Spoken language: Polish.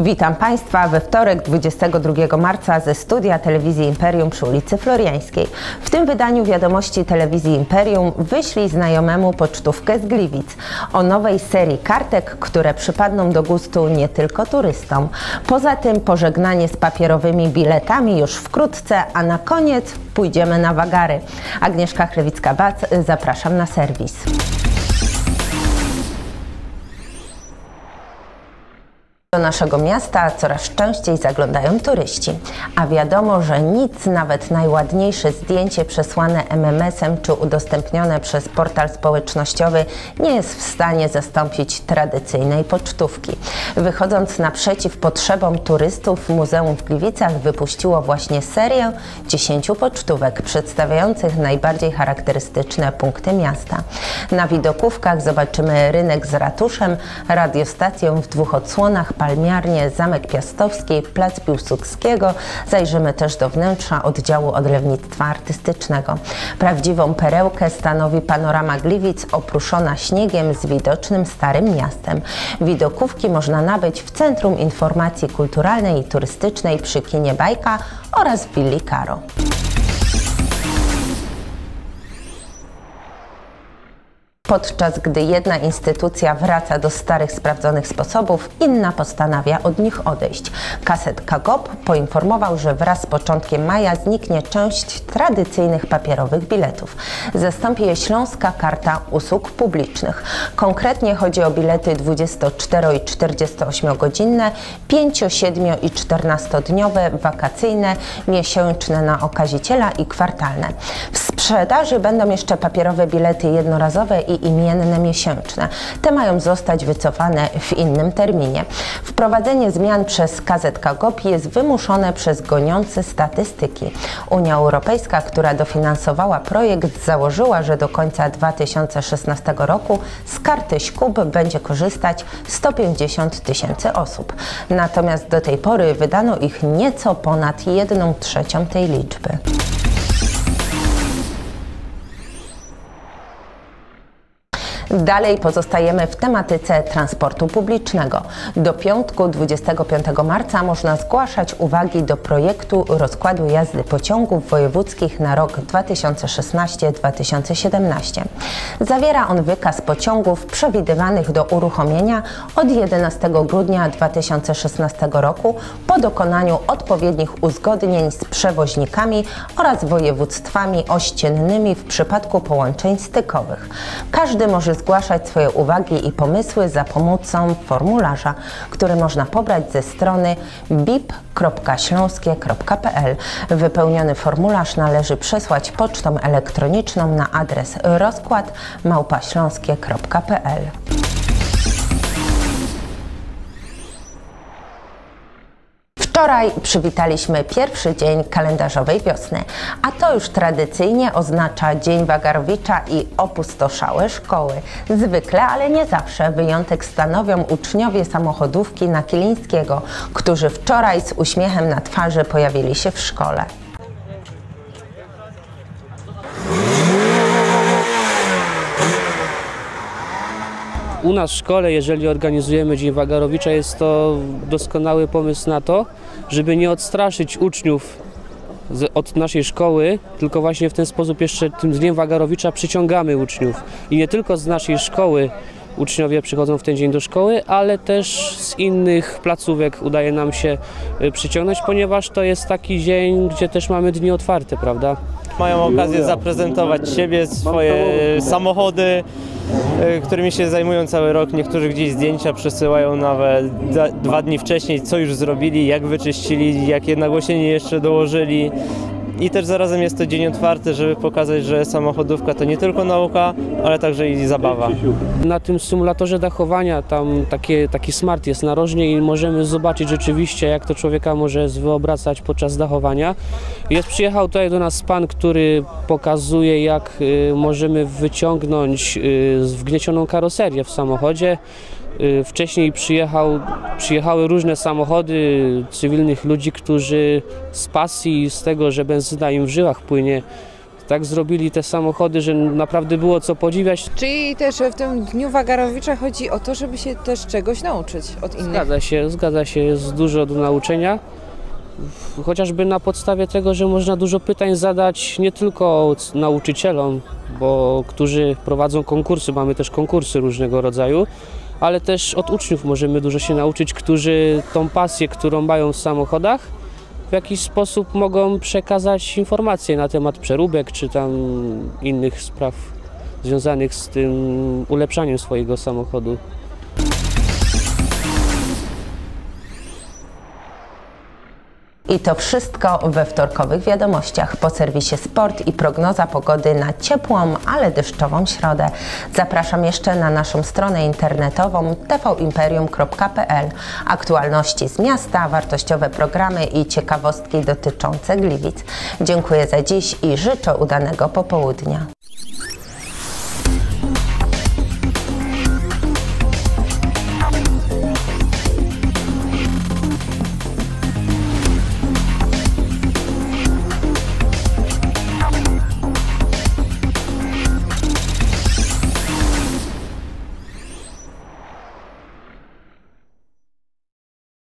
Witam Państwa we wtorek 22 marca ze studia telewizji Imperium przy ulicy Floriańskiej. W tym wydaniu wiadomości telewizji Imperium wyślij znajomemu pocztówkę z Gliwic o nowej serii kartek, które przypadną do gustu nie tylko turystom. Poza tym pożegnanie z papierowymi biletami już wkrótce, a na koniec pójdziemy na wagary. Agnieszka Chlewicka-Bac, zapraszam na serwis. Do naszego miasta coraz częściej zaglądają turyści, a wiadomo, że nic, nawet najładniejsze zdjęcie przesłane MMS-em czy udostępnione przez portal społecznościowy nie jest w stanie zastąpić tradycyjnej pocztówki. Wychodząc naprzeciw potrzebom turystów, Muzeum w Gliwicach wypuściło właśnie serię 10 pocztówek przedstawiających najbardziej charakterystyczne punkty miasta. Na widokówkach zobaczymy rynek z ratuszem, radiostację w dwóch odsłonach, Palmiarnię, Zamek Piastowski, Plac Piłsudskiego. Zajrzymy też do wnętrza oddziału odlewnictwa artystycznego. Prawdziwą perełkę stanowi panorama Gliwic opruszona śniegiem z widocznym Starym Miastem. Widokówki można nabyć w Centrum Informacji Kulturalnej i Turystycznej przy kinie Bajka oraz w Willi Caro. Podczas gdy jedna instytucja wraca do starych, sprawdzonych sposobów, inna postanawia od nich odejść. Kasetka GOP poinformował, że wraz z początkiem maja zniknie część tradycyjnych papierowych biletów. Zastąpi je Śląska Karta Usług Publicznych. Konkretnie chodzi o bilety 24 i 48 godzinne, 5, 7 i 14-dniowe, wakacyjne, miesięczne na okaziciela i kwartalne. W sprzedaży będą jeszcze papierowe bilety jednorazowe i imienne miesięczne. Te mają zostać wycofane w innym terminie. Wprowadzenie zmian przez KZK GOP jest wymuszone przez goniące statystyki. Unia Europejska, która dofinansowała projekt, założyła, że do końca 2016 roku z karty ŚKUB będzie korzystać 150 tysięcy osób. Natomiast do tej pory wydano ich nieco ponad 1 trzecią tej liczby. Dalej pozostajemy w tematyce transportu publicznego. Do piątku 25 marca można zgłaszać uwagi do projektu rozkładu jazdy pociągów wojewódzkich na rok 2016-2017. Zawiera on wykaz pociągów przewidywanych do uruchomienia od 11 grudnia 2016 roku po dokonaniu odpowiednich uzgodnień z przewoźnikami oraz województwami ościennymi w przypadku połączeń stykowych. Każdy może zgłaszać swoje uwagi i pomysły za pomocą formularza, który można pobrać ze strony bip.śląskie.pl. Wypełniony formularz należy przesłać pocztą elektroniczną na adres rozkład małpaśląskie.pl. Wczoraj przywitaliśmy pierwszy dzień kalendarzowej wiosny, a to już tradycyjnie oznacza Dzień Wagarowicza i opustoszałe szkoły. Zwykle, ale nie zawsze, wyjątek stanowią uczniowie samochodówki na Kilińskiego, którzy wczoraj z uśmiechem na twarzy pojawili się w szkole. U nas w szkole, jeżeli organizujemy Dzień Wagarowicza, jest to doskonały pomysł na to, żeby nie odstraszyć uczniów z, od naszej szkoły, tylko właśnie w ten sposób jeszcze tym Dniem Wagarowicza przyciągamy uczniów. I nie tylko z naszej szkoły uczniowie przychodzą w ten dzień do szkoły, ale też z innych placówek udaje nam się y, przyciągnąć, ponieważ to jest taki dzień, gdzie też mamy dni otwarte, prawda? Mają okazję zaprezentować siebie, swoje samochody, którymi się zajmują cały rok. Niektórzy gdzieś zdjęcia przesyłają nawet dwa dni wcześniej, co już zrobili, jak wyczyścili, jakie nagłośnienie jeszcze dołożyli. I też zarazem jest to dzień otwarty, żeby pokazać, że samochodówka to nie tylko nauka, ale także i zabawa. Na tym symulatorze dachowania tam takie, taki smart jest narożnie i możemy zobaczyć rzeczywiście, jak to człowieka może wyobracać podczas dachowania. Jest, przyjechał tutaj do nas pan, który pokazuje, jak y, możemy wyciągnąć y, wgniecioną karoserię w samochodzie. Y, Wcześniej przyjechał, przyjechały różne samochody cywilnych ludzi, którzy z pasji, z tego, że benzyna im w żyłach płynie, tak zrobili te samochody, że naprawdę było co podziwiać. Czyli też w tym Dniu Wagarowicza chodzi o to, żeby się też czegoś nauczyć od innych. Zgadza się, zgadza się, jest dużo do nauczenia. Chociażby na podstawie tego, że można dużo pytań zadać nie tylko nauczycielom, bo którzy prowadzą konkursy, mamy też konkursy różnego rodzaju, ale też od uczniów możemy dużo się nauczyć, którzy tą pasję, którą mają w samochodach, w jakiś sposób mogą przekazać informacje na temat przeróbek czy tam innych spraw związanych z tym ulepszaniem swojego samochodu. I to wszystko we wtorkowych wiadomościach po serwisie Sport i prognoza pogody na ciepłą, ale deszczową środę. Zapraszam jeszcze na naszą stronę internetową tvimperium.pl. Aktualności z miasta, wartościowe programy i ciekawostki dotyczące Gliwic. Dziękuję za dziś i życzę udanego popołudnia.